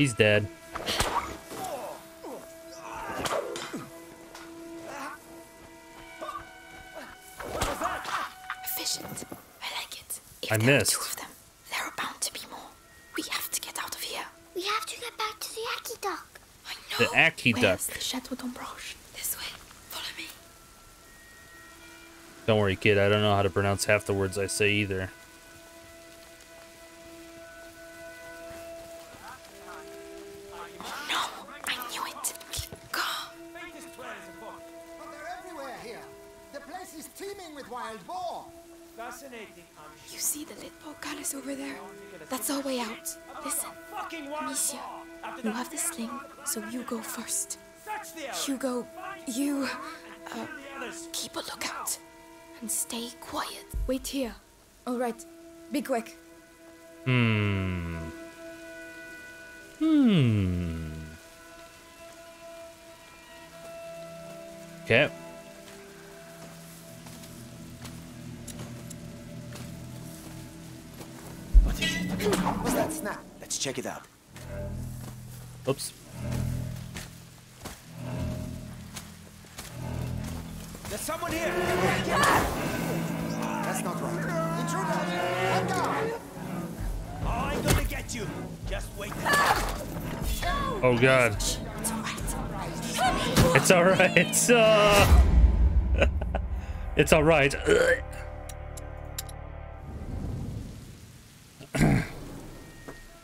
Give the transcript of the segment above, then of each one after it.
He's dead. Efficient. I like it. If I there missed. are two of them, there are bound to be more. We have to get out of here. We have to get back to the aqueduct. I The know. Aki Where's Duck. the Chateau d'Ombrage? This way. Follow me. Don't worry, kid. I don't know how to pronounce half the words I say either. Here. All right. Be quick. Hmm. Hmm. Okay. What's that snap? Let's check it out. Oops. There's someone here. That's not right. Intruder! One down! Oh, I'm gonna get you. Just wait. Oh god. It's all right. It's alright. Uh. it's alright.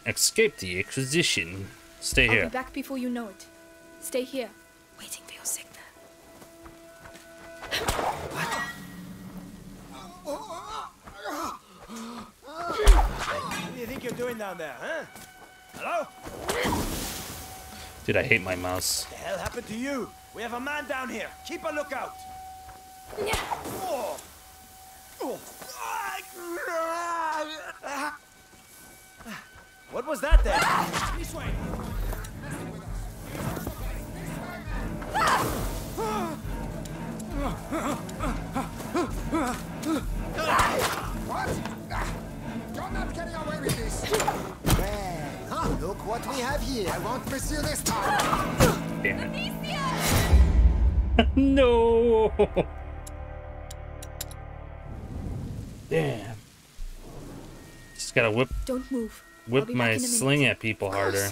Escape the Inquisition. Stay I'll here. be back before you know it. Stay here. Doing down there, huh? Hello? Dude, I hate my mouse. What The hell happened to you? We have a man down here. Keep a lookout. Oh. Oh. What was that then? This way. Damn. Just gotta whip Don't move. Whip my in a minute. sling at people harder.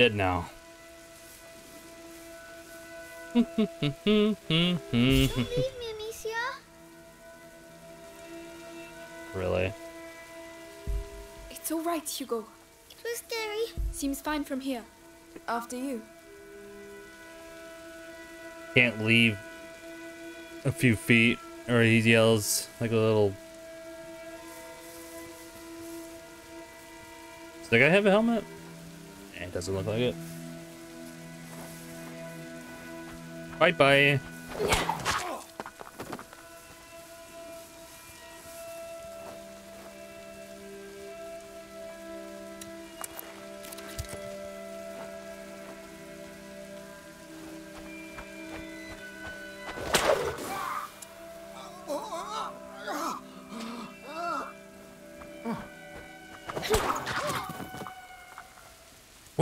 He's dead now. Leave me, Amicia. really? It's all right, Hugo. It was scary. Seems fine from here. After you. Can't leave a few feet, or he yells like a little. Does that guy have a helmet? It doesn't look like it. Bye bye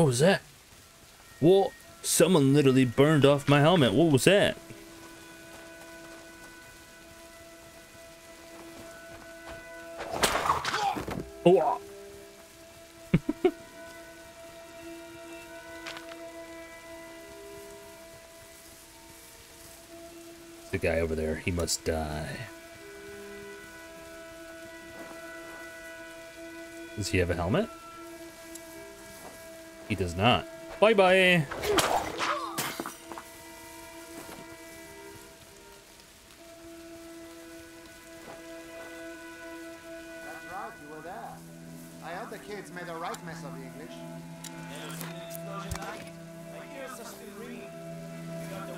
was that? Well, Someone literally burned off my helmet. What was that? Oh. the guy over there, he must die. Does he have a helmet? He does not. Bye bye. That's right, you were there. I hope the kids made a right mess of the English. My ears are still ringing. We got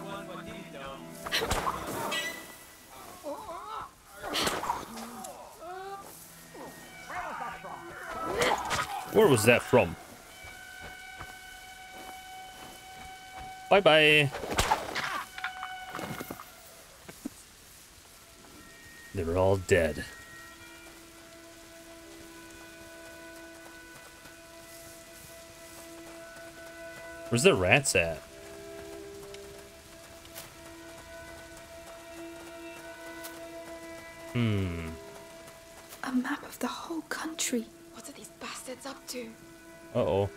Where was that from? Bye bye. They're all dead. Where's the rats at? Hmm. A map of the whole country. What are these bastards up to? Uh-oh.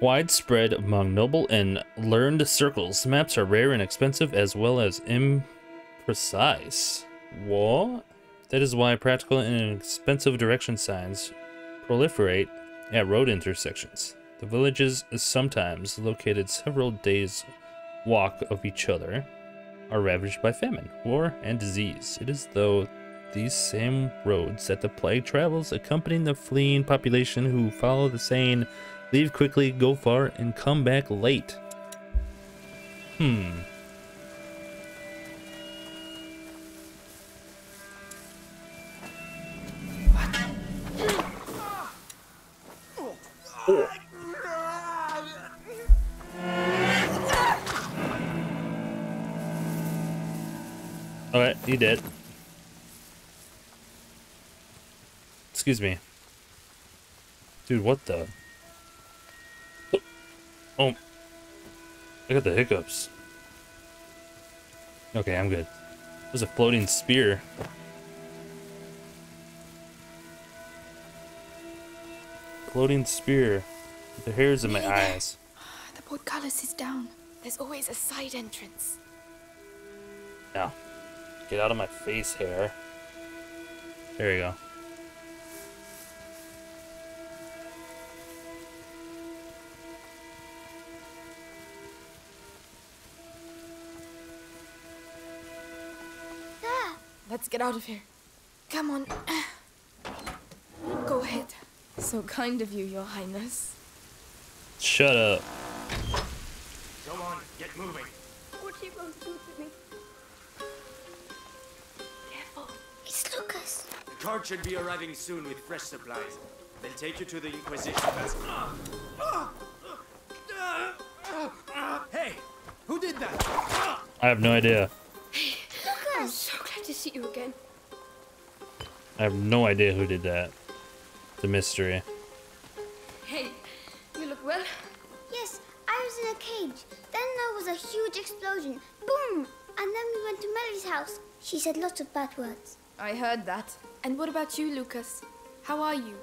Widespread among noble and learned circles, maps are rare and expensive as well as imprecise. What? That is why practical and expensive direction signs proliferate at road intersections. The villages, sometimes located several days' walk of each other, are ravaged by famine, war, and disease. It is though these same roads that the plague travels, accompanying the fleeing population who follow the saying, leave quickly, go far, and come back late. Hmm. Alright, he did. Excuse me. Dude, what the? Oh. I got the hiccups. Okay, I'm good. There's a floating spear. Floating spear. The hairs in my eyes. Ah, the portcullis is down. There's always a side entrance. Now, get out of my face hair. There you go. Let's get out of here. Come on. Go ahead. So kind of you, Your Highness. Shut up. Go on, get moving. What are you going to do to me? Careful. It's Lucas. The cart should be arriving soon with fresh supplies. They'll take you to the Inquisition. Hey, who did that? I have no idea. Lucas. So glad to see you again. I have no idea who did that. It's a mystery. Hey, you look well. Yes, I was in a cage. Then there was a huge explosion. Boom! And then we went to Melly's house. She said lots of bad words. I heard that. And what about you, Lucas? How are you?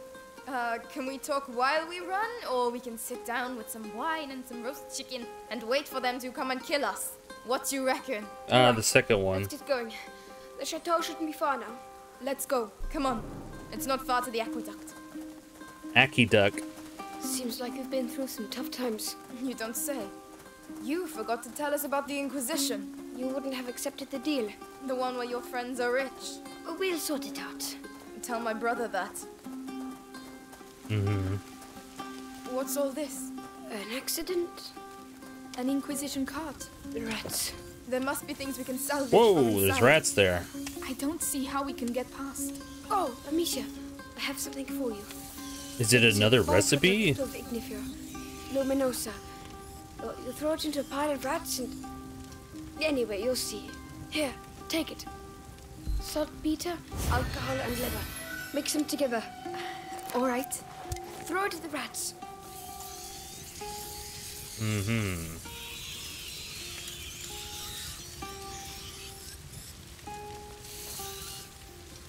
Uh, can we talk while we run, or we can sit down with some wine and some roast chicken and wait for them to come and kill us? What do you reckon? Ah, the second one. Let's get going. The chateau shouldn't be far now. Let's go. Come on. It's not far to the aqueduct. Aqueduct. Seems like we've been through some tough times. You don't say. You forgot to tell us about the Inquisition. You wouldn't have accepted the deal. The one where your friends are rich. We'll sort it out. Tell my brother that. Mm-hmm. What's all this? An accident? An Inquisition cart? The rats. There must be things we can salvage. Whoa, there's rats there. I don't see how we can get past. Oh, Amicia, I have something for you. Is it another recipe? Of Ignifer. Luminosa. Uh, you throw it into a pile of rats and... Anyway, you'll see. Here, take it. Saltpeter, alcohol, and liver. Mix them together. All right. Throw it at the rats. Mm-hmm.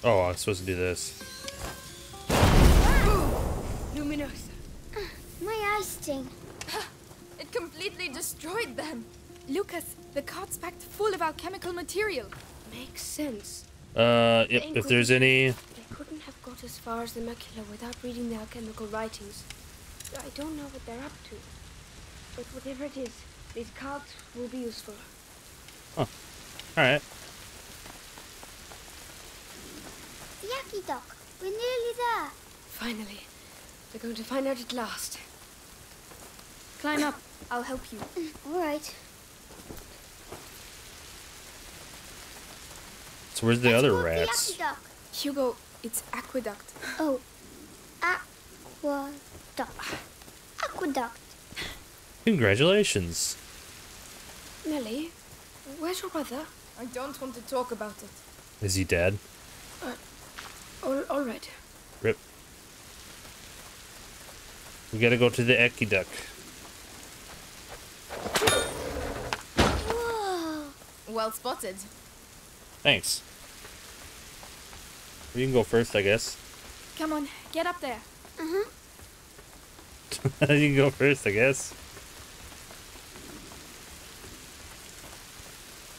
Oh, I was supposed to do this. Luminosa. My eyes sting. It completely destroyed them. Lucas, the cart's packed full of alchemical material. Makes sense. Uh, yep, if there's any... They couldn't have got as far as the macula without reading the alchemical writings. I don't know what they're up to. But whatever it is, these cards will be useful. Alright. The aqueduct. We're nearly there. Finally. They're going to find out at last. Climb up. I'll help you. Mm, all right. So where's the Let's other go to the aqueduct. Hugo, it's aqueduct. Oh, aqueduct. Aqueduct. Congratulations. Melly, where's your brother? I don't want to talk about it. Is he dead? Uh, All, all right. Rip. We gotta go to the aqueduct. Whoa. Well spotted. Thanks. You can go first, I guess. Come on, get up there. Uh-huh. you can go first, I guess.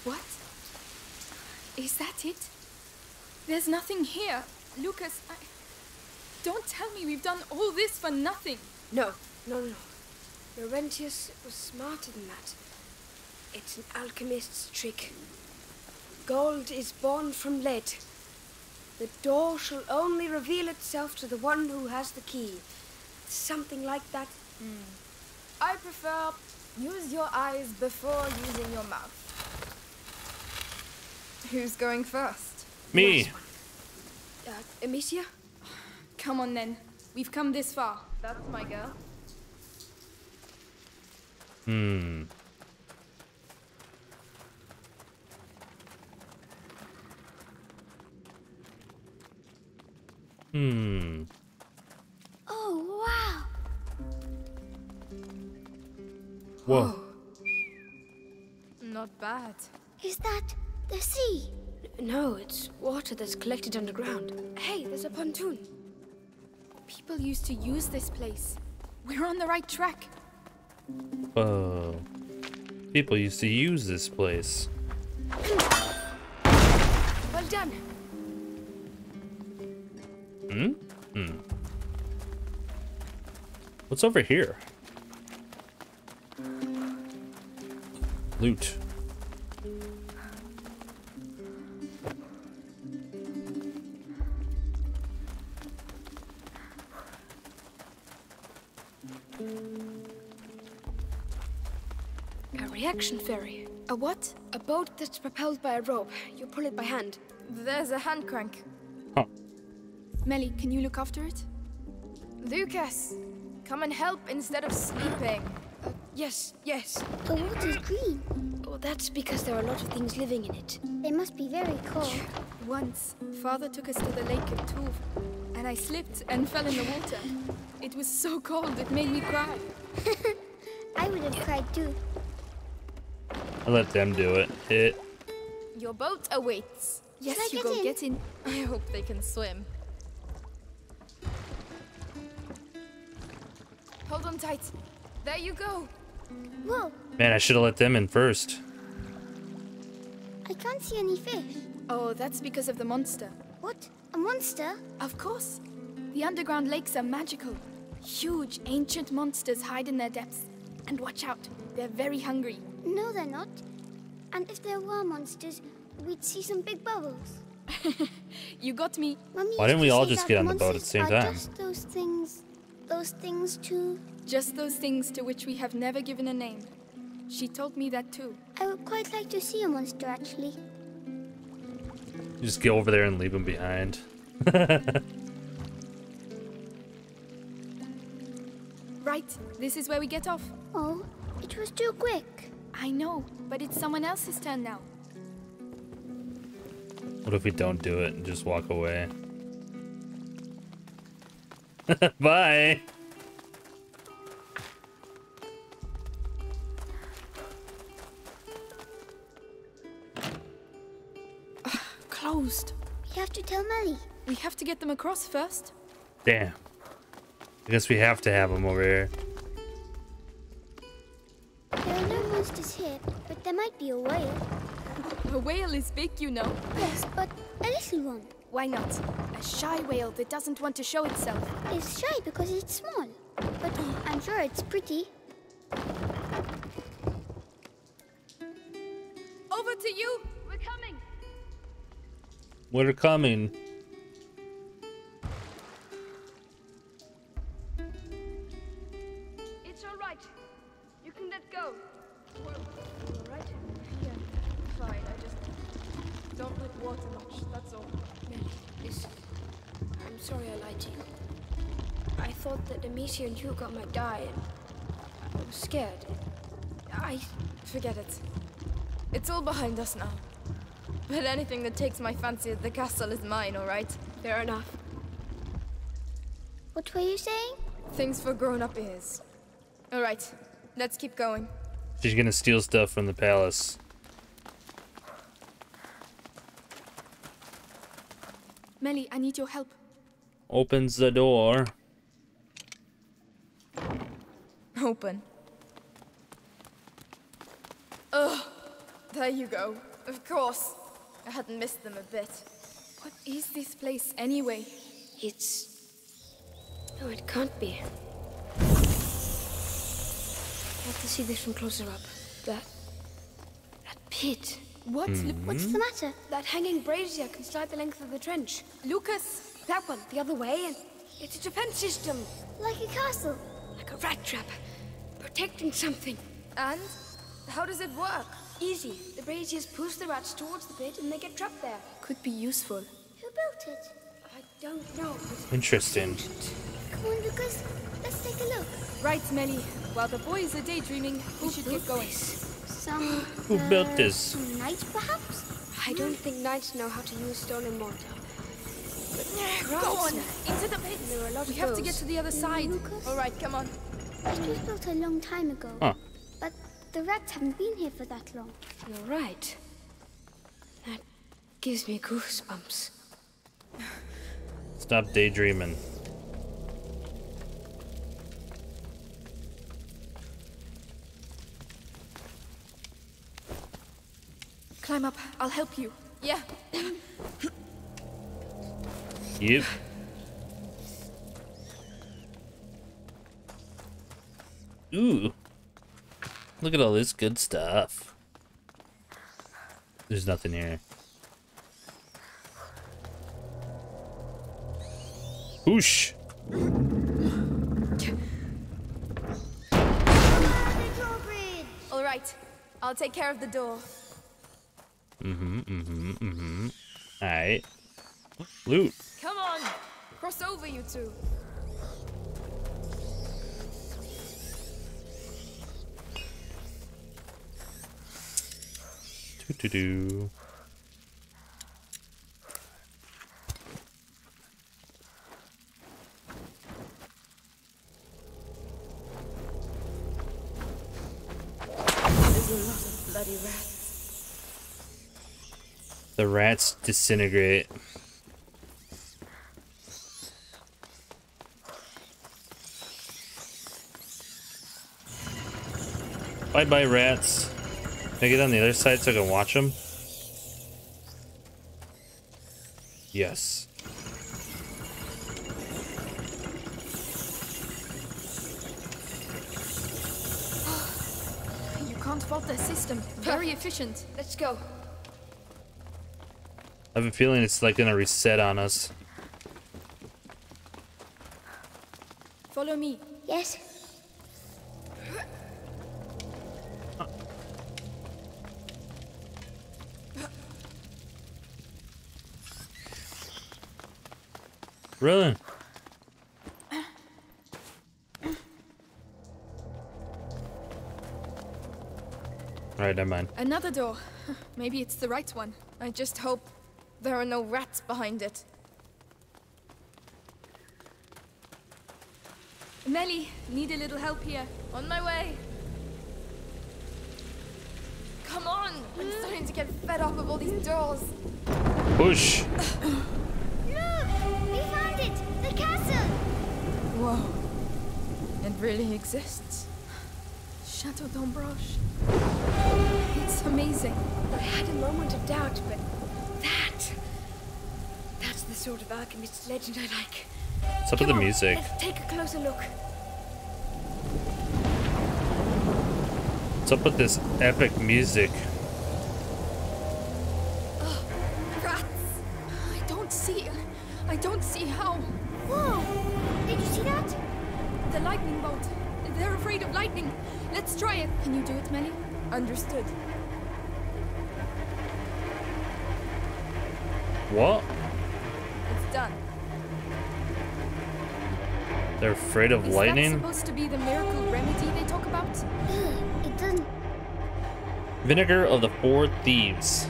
What? Is that it? There's nothing here. Lucas, I... Don't tell me we've done all this for nothing. No, no, no. Laurentius was smarter than that. It's an alchemist's trick. Gold is born from lead. The door shall only reveal itself to the one who has the key. Something like that. Hmm. I prefer use your eyes before using your mouth. Who's going first? Me. Nice one. Uh, Amicia? Come on then. We've come this far. That's my girl. Hmm. Hmm. Oh, wow. Whoa. Not bad. Is that the sea? No, it's water that's collected underground. Hey, there's a pontoon. People used to use this place. We're on the right track. Whoa. People used to use this place. Well done. Hmm? Hmm. What's over here? Loot. A reaction ferry. A what? A boat that's propelled by a rope. You pull it by hand. There's a hand crank. Huh. Melly, can you look after it? Lucas, come and help instead of sleeping. Uh, yes, yes. The water's green. Well, that's because there are a lot of things living in it. They must be very cold. Once, father took us to the lake at Tuve, and I slipped and fell in the water. It was so cold it made me cry. I would have cried too. I let them do it. It. Your boat awaits. Yes, I Hugo, get in? get in. I hope they can swim. Hold on tight. There you go. Whoa, Man, I should have let them in first. I can't see any fish. Oh, that's because of the monster. What? A monster? Of course. The underground lakes are magical. Huge, ancient monsters hide in their depths. And watch out, they're very hungry. No, they're not. And if there were monsters, we'd see some big bubbles. You got me. Mummy Why didn't we all just get on the boat at the monsters same time? Just those things, those things too. Just those things to which we have never given a name. She told me that too. I would quite like to see a monster actually. You just go over there and leave them behind. Right, this is where we get off. Oh, it was too quick. I know, but it's someone else's turn now. What if we don't do it and just walk away? Bye. Closed. We have to tell Melly. We have to get them across first. Damn. I guess we have to have them over here. No but there might be a whale. A whale is big, you know. Yes, but a little one. Why not? A shy whale that doesn't want to show itself. It's shy because it's small. But I'm sure it's pretty. Over to you. We're coming. We're coming. Amicia and Hugo might and I was scared. I. Forget it. It's all behind us now. But anything that takes my fancy at the castle is mine, alright? Fair enough. What were you saying? Things for grown up ears. Alright, let's keep going. She's gonna steal stuff from the palace. Melly, I need your help. Opens the door. Open. Ugh, there you go. Of course. I hadn't missed them a bit. What is this place anyway? It's. No, it can't be. I have to see this from closer up. That. That pit. What? Mm-hmm. Lu- What's the matter? That hanging brazier can slide the length of the trench. Lucas! That one, the other way, and it's a defense system. Like a castle. Like a rat trap. Protecting something. And? How does it work? Easy. The braziers push the rats towards the pit and they get trapped there. Could be useful. Who built it? I don't know. Interesting. Come on, Lucas. Let's take a look. Right, Melly. While the boys are daydreaming, we should get going. Some. Who uh, built this? Some knights, perhaps? I don't think knights know how to use stone and mortar. Go on, into the pit. There are a lot We of have to get to the other side. Lucas? All right, come on. It was built a long time ago. Huh. But the rats haven't been here for that long. You're right. That gives me goosebumps. Stop daydreaming. Climb up. I'll help you. Yeah. Yep. Ooh. Look at all this good stuff. There's nothing here. Whoosh. All right. I'll take care of the door. Mm-hmm, mm-hmm, mm-hmm. Alright. Loot. Come on. Cross over, you two. Bloody rats. The rats disintegrate. Bye bye, rats. Can I get on the other side so I can watch them? Yes. You can't fault their system. Very efficient. Let's go. I have a feeling it's like gonna reset on us. Follow me. Yes. Really? Alright, never mind. Another door. Maybe it's the right one. I just hope there are no rats behind it. Melly, need a little help here. On my way. Come on! I'm starting to get fed up of all these doors. Push! Really exists. Chateau d'Ombrage. It's amazing. I had a moment of doubt, but that. That's the sort of alchemist legend I like. What's up with Come the on, music? Let's take a closer look. What's up with this epic music? Can you do it, Melly? Understood. What? It's done. They're afraid of Is lightning? that supposed to be the miracle remedy they talk about? Ugh, it doesn't. Vinegar of the Four Thieves.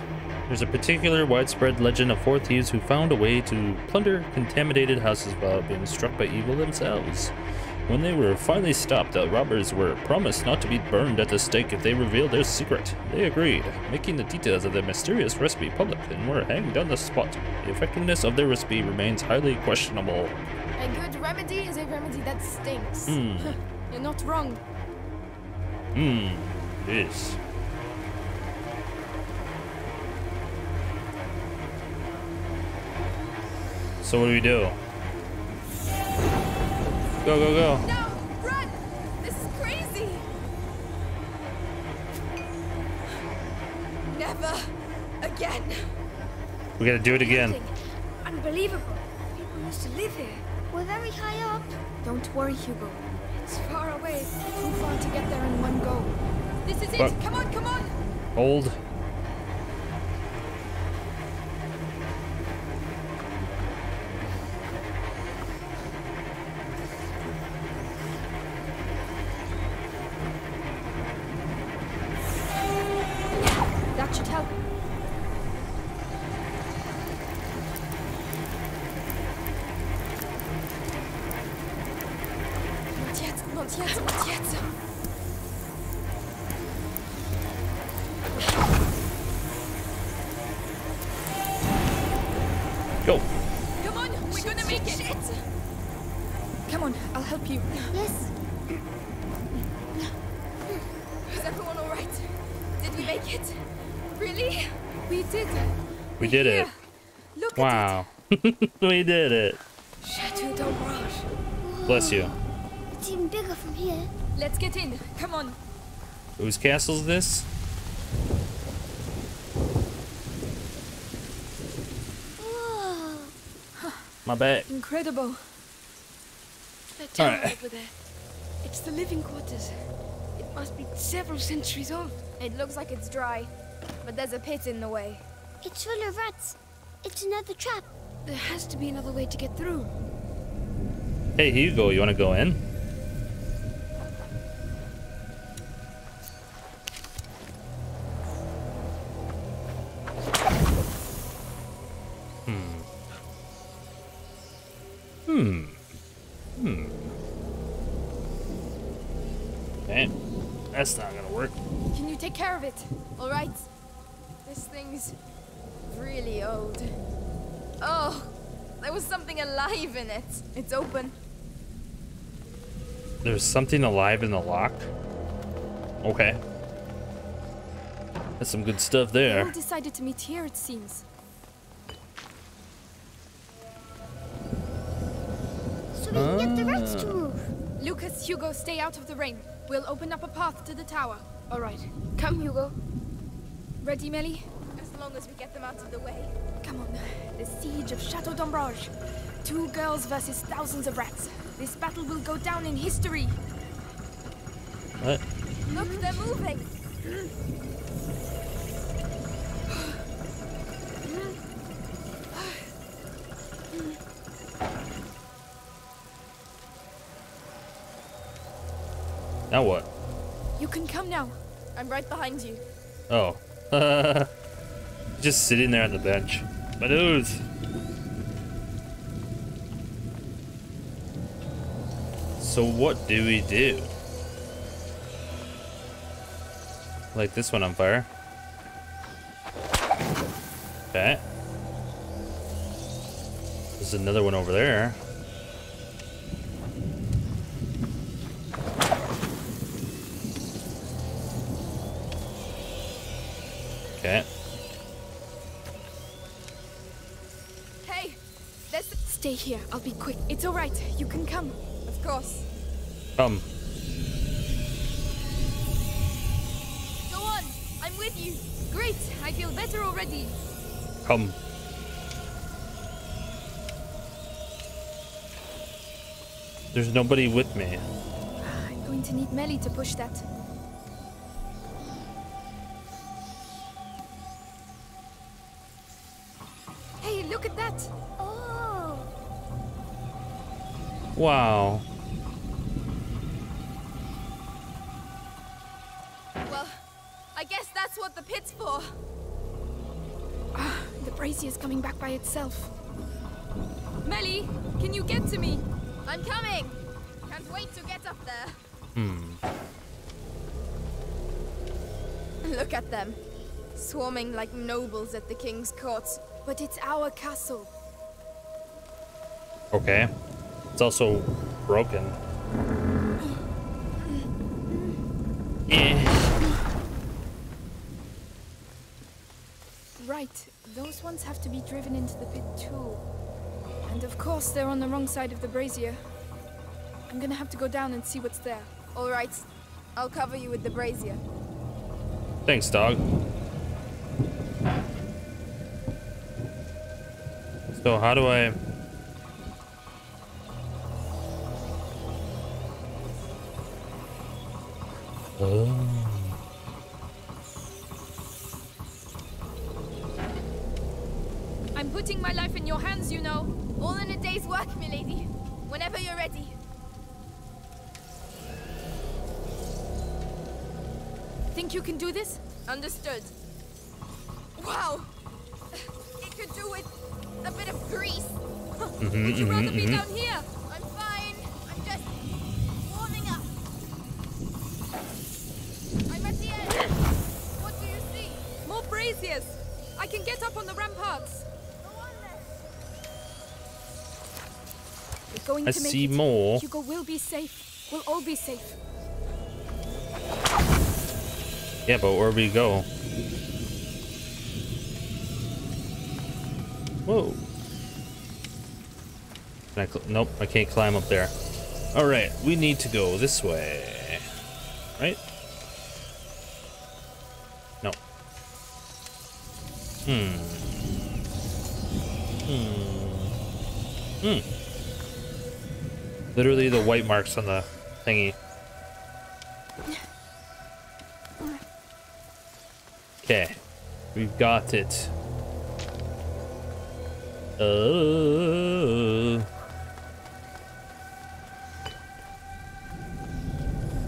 There's a particular widespread legend of four thieves who found a way to plunder contaminated houses without being struck by evil themselves. When they were finally stopped, the robbers were promised not to be burned at the stake if they revealed their secret. They agreed, making the details of their mysterious recipe public, and were hanged on the spot. The effectiveness of their recipe remains highly questionable. A good remedy is a remedy that stinks. Hmm. You're not wrong. Hmm, it is. So what do we do? Go, go, go. No! Run! This is crazy! Never again. We gotta do it again. Unbelievable. People used to live here. We're very high up. Don't worry, Hugo. It's far away. Too far to get there in one go. This is it! Come on, come on! Hold. Not yet, not yet. Go. Come on, we're gonna make it. Come on, I'll help you. Yes. Is everyone all right? Did we make it? Really? We did. We did it. Here, Look Wow. we did it. Chateau d'Ombrage. Bless you. It's even bigger from here. Let's get in. Come on. Whose castle is this? Whoa. My back. Incredible. That tower Alright. over there. It's the living quarters. It must be several centuries old. It looks like it's dry, but there's a pit in the way. It's full of rats. It's another trap. There has to be another way to get through. Hey, Hugo, you wanna go in? That's not gonna work. Can you take care of it? All right. This thing's really old. Oh, there was something alive in it. It's open. There's something alive in the lock. Okay. That's some good stuff They all there. decided to meet here, it seems. Lucas, Hugo, stay out of the rain. We'll open up a path to the tower. All right. Come, Hugo. Ready, Melly? As long as we get them out of the way. Come on. The siege of Chateau d'Ombrage. Two girls versus thousands of rats. This battle will go down in history. What? Look, they're moving. Now what? You can come now. I'm right behind you. Oh. Just sitting there on the bench. My nose. So what do we do? Light this one on fire. Okay. There's another one over there. Right. You can come. Of course. Come. Go on. I'm with you. Great. I feel better already. Come. There's nobody with me. I'm Going to need Melly to push that. Hey, look at that! Oh, Wow. Well, I guess that's what the pit's for. Ah, the brazier's coming back by itself. Melly, can you get to me? I'm coming! Can't wait to get up there. Hmm. Look at them. Swarming like nobles at the king's court. But it's our castle. Okay. It's also broken. Eh. Right, those ones have to be driven into the pit too. And of course, they're on the wrong side of the brazier. I'm gonna have to go down and see what's there. All right, I'll cover you with the brazier. Thanks, dog. So how do I... Oh. I'm putting my life in your hands, you know. All in a day's work, milady. Whenever you're ready. Think you can do this? Understood. Wow! It could do with a bit of grease. Mhm, Would you rather be mhm. down here? Going I to make see it. more. Hugo will be safe. We'll all be safe. Yeah, but where we go? Whoa. Can I nope, I can't climb up there. All right, we need to go this way, right? No. Hmm. Hmm. Hmm. Literally the white marks on the thingy. Okay, we've got it. Oh.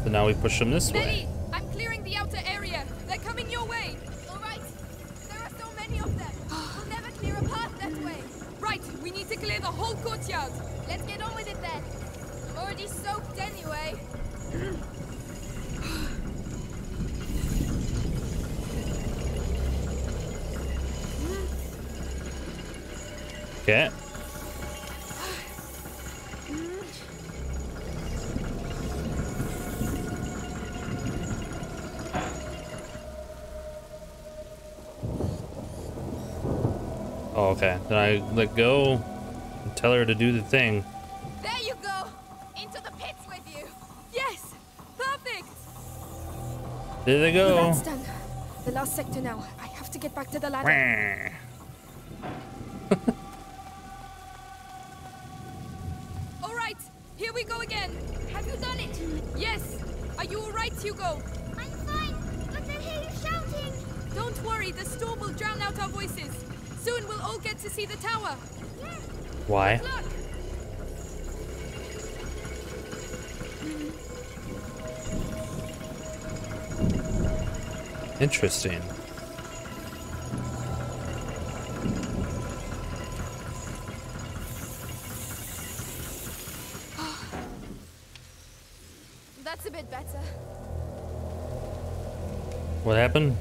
So now we push them this way. I'm clearing the outer area. They're coming your way. All right. There are so many of them. We'll never clear a path that way. Right, we need to clear the whole courtyard. Let's get on with it then. I'm already soaked anyway. Okay. Oh, okay. Then I let go and tell her to do the thing. There they Well, go. that's done. The last sector now. I have to get back to the ladder. All right, here we go again. Have you done it? Yes. Are you all right, Hugo? I'm fine, but I hear you shouting. Don't worry, the storm will drown out our voices. Soon we'll all get to see the tower. Why? Look! Interesting. That's a bit better. What happened?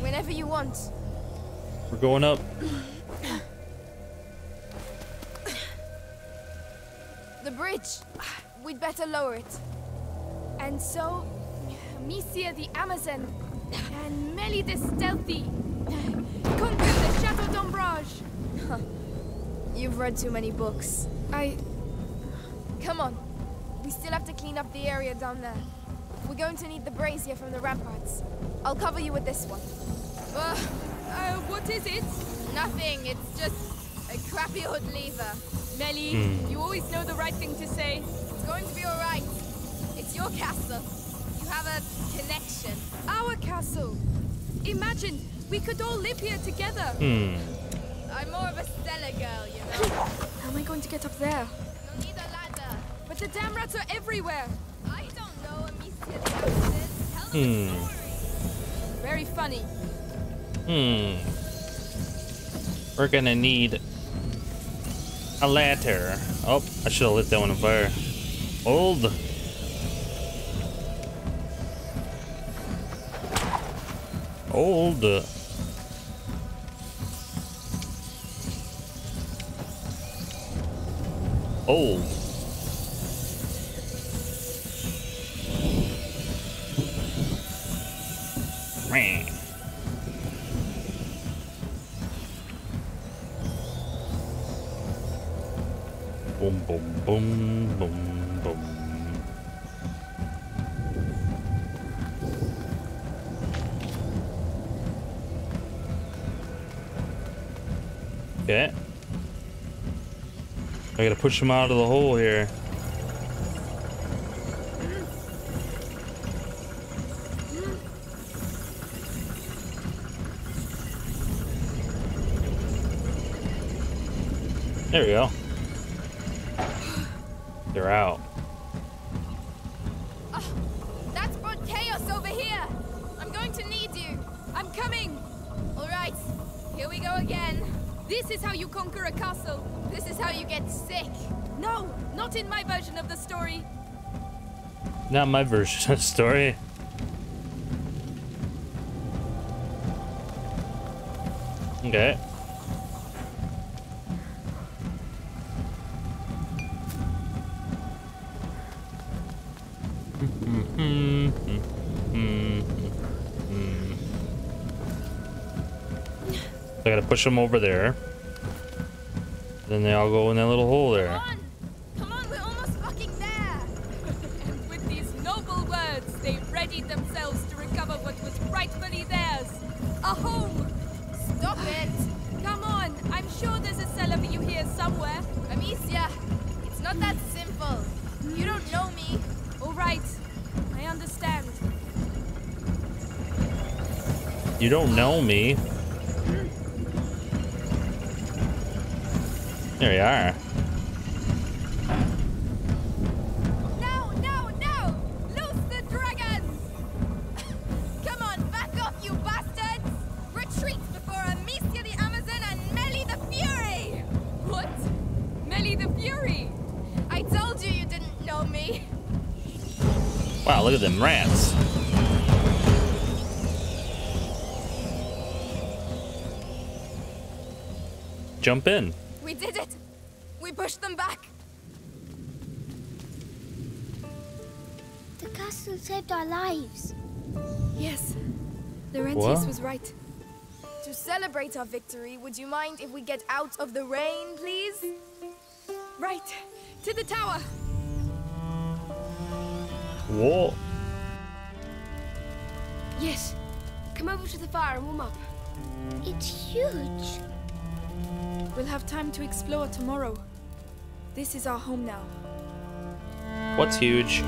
Whenever you want. We're going up. Misia the Amazon and Melly the Stealthy conquered the Chateau d'Ombrage. You've read too many books. I. Come on. We still have to clean up the area down there. We're going to need the brazier from the ramparts. I'll cover you with this one. Uh, uh, what is it? Nothing. It's just A crappy old lever. Melly, Hmm. you always know the right thing to say. It's going to be alright. It's your castle. You have a connection. Our castle. Imagine, we could all live here together. Hmm. I'm more of a Stella girl, you know. How am I going to get up there? No need a ladder. But the damn rats are everywhere. I don't know, Amicia the Amazon. Tell them Hmm. a story. Very funny. Hmm. We're gonna need a ladder. Oh, I should have lit that one on fire. Old. Old. Uh, old. Meh. Boom, boom, boom, boom, boom. I gotta push him out of the hole here. Not my version of the story. Okay. I gotta push them over there. Then they all go in that little hole there. You don't know me. There you are. No, no, no! Loose the dragons! Come on, back off, you bastards! Retreat before Amicia the Amazon and Melly the Fury! What? Melly the Fury. I told you you didn't know me. Wow, look at them rats. Jump in. We did it! We pushed them back! The castle saved our lives. Yes, Laurentius What? was right. To celebrate our victory, would you mind if we get out of the rain, please? Right, to the tower. What? Yes. Come over to the fire and warm up. It's huge. We'll have time to explore tomorrow. This is our home now. What's huge?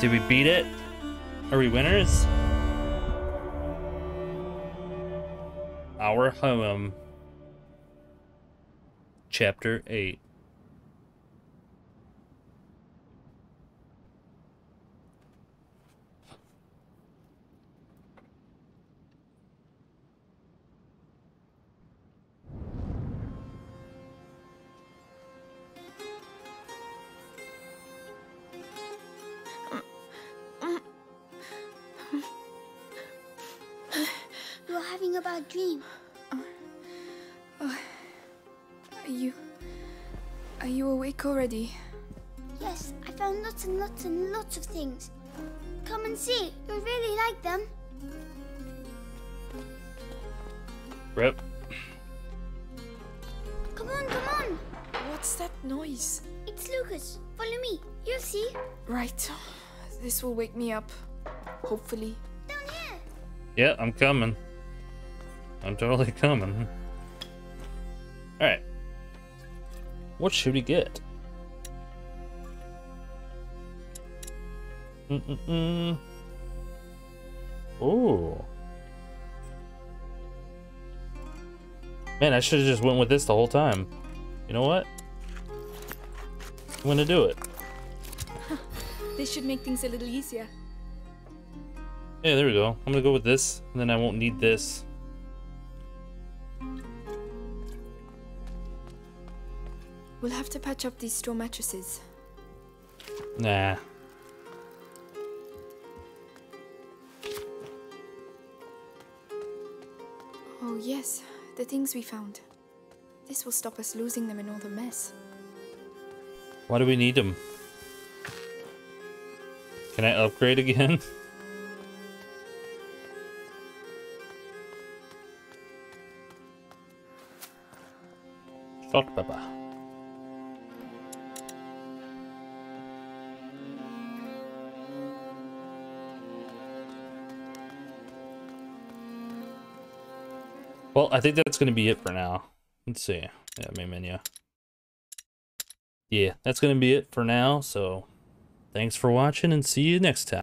Did we beat it? Are we winners? Our home. Chapter 8. Having a bad dream. Oh, oh. Are you. Are you awake already? Yes, I found lots and lots and lots of things. Come and see. You'll really like them. Rip. Come on, come on. What's that noise? It's Lucas. Follow me. You'll see. Right. This will wake me up. Hopefully. Down here. Yeah, I'm coming. I'm totally coming. Alright. What should we get? Mm-mm-mm. Ooh. Man, I should have just went with this the whole time. You know what? I'm gonna do it. This should make things a little easier. Yeah, there we go. I'm gonna go with this, and then I won't need this. We'll have to patch up these straw mattresses. Nah. Oh, yes, the things we found. This will stop us losing them in all the mess. Why do we need them? Can I upgrade again? Salt pepper. Well, I think that's going to be it for now. Let's see. Yeah, main menu. Yeah, that's going to be it for now. So, thanks for watching and see you next time.